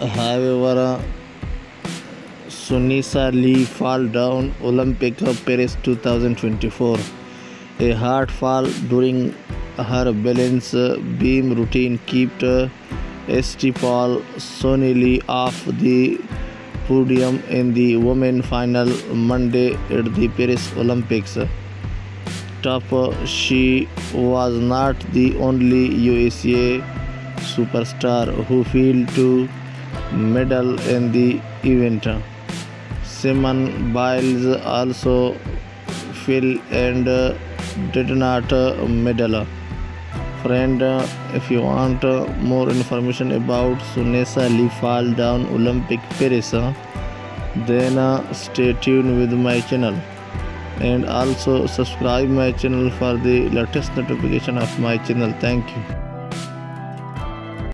However, Sunisa Lee fall down Olympic of Paris 2024. A hard fall during her balance beam routine kept uh, St. Paul Suni Lee off the podium in the women final Monday at the Paris Olympics. Top, uh, she was not the only USA superstar who failed to medal in the event. Simone Biles also fell and did not medal. Friend, if you want more information about Sunisa Lee fall down Olympic Paris, then stay tuned with my channel and also subscribe my channel for the latest notification of my channel. Thank you.